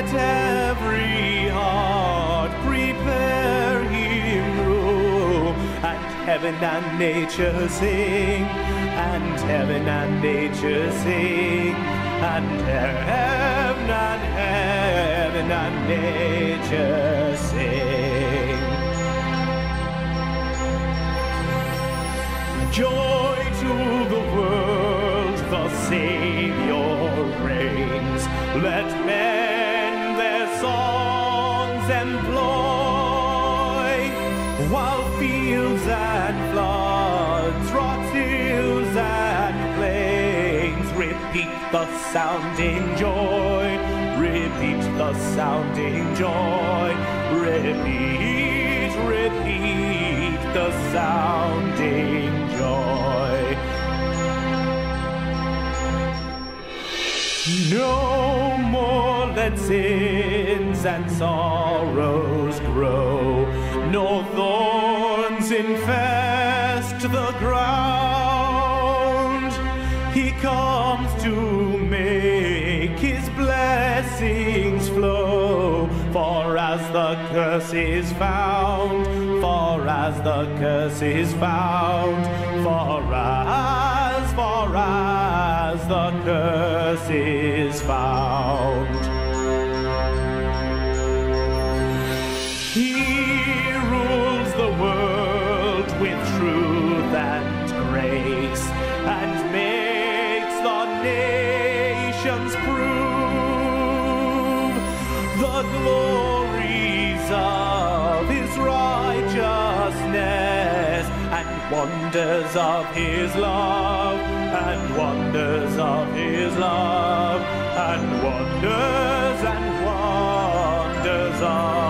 Let every heart prepare him room. And heaven and nature sing, and heaven and nature sing, and heaven and heaven and nature sing. Joy to the world, the Savior reigns. Let men fields and floods, rocks, hills and plains. Repeat the sounding joy, repeat the sounding joy, repeat, repeat the sounding joy. No more let sins and sorrows grow, nor thorns infest the ground. He comes to make his blessings flow, for as the curse is found, for as the curse is found, for as, for as the curse is found. And wonders of his love and wonders of his love and wonders and wonders of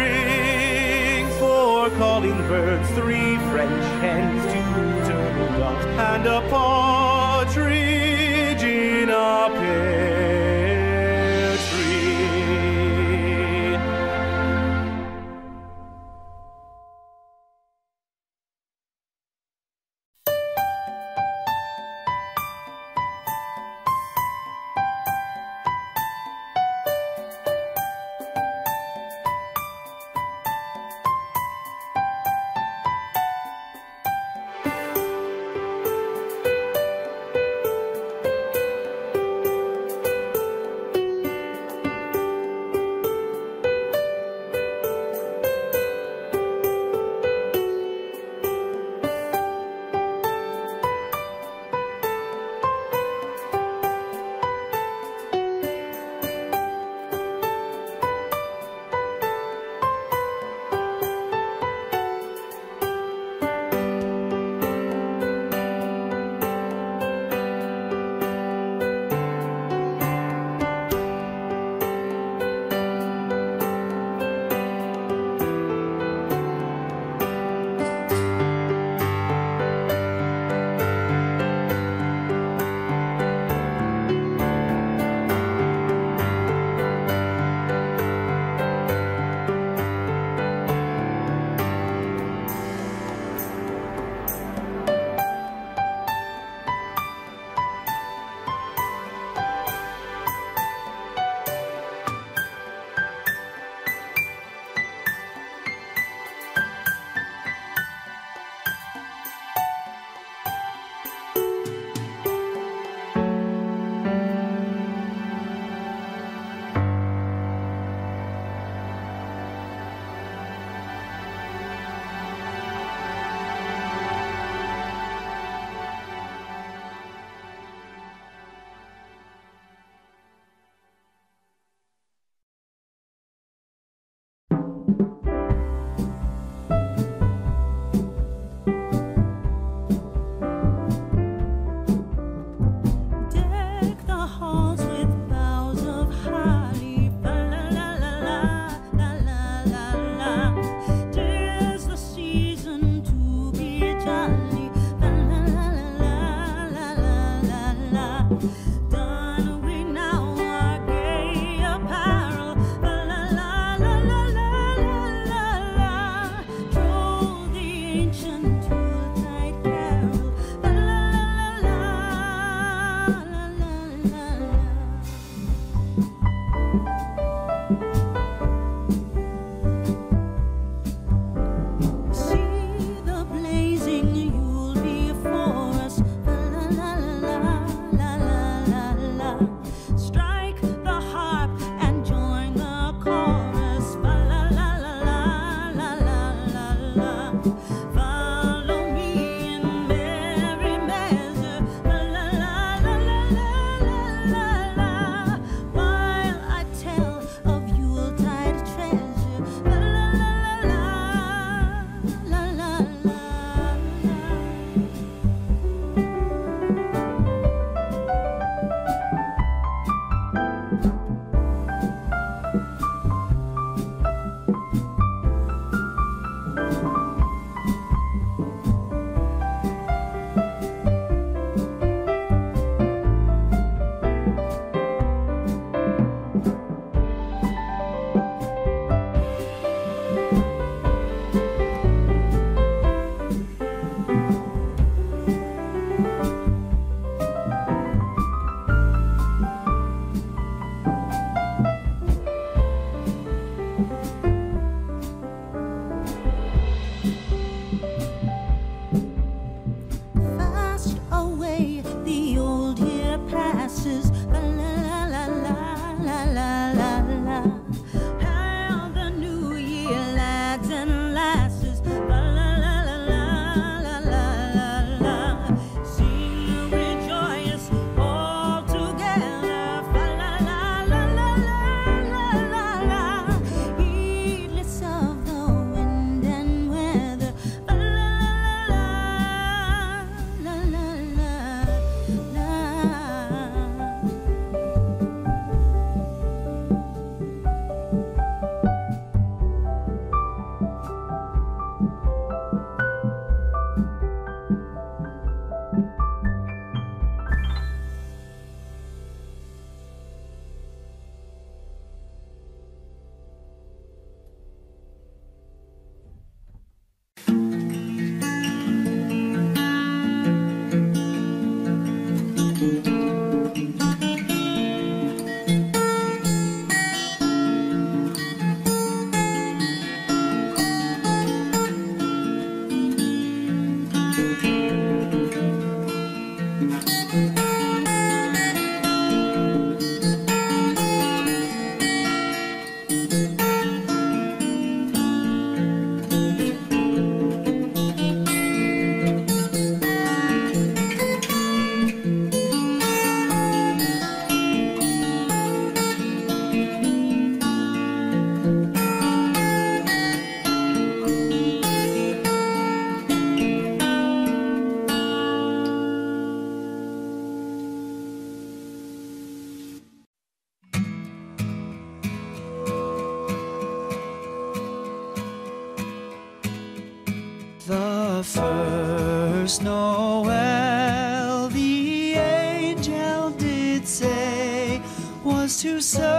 four calling birds, three French hens, two turtle doves, and a partridge was to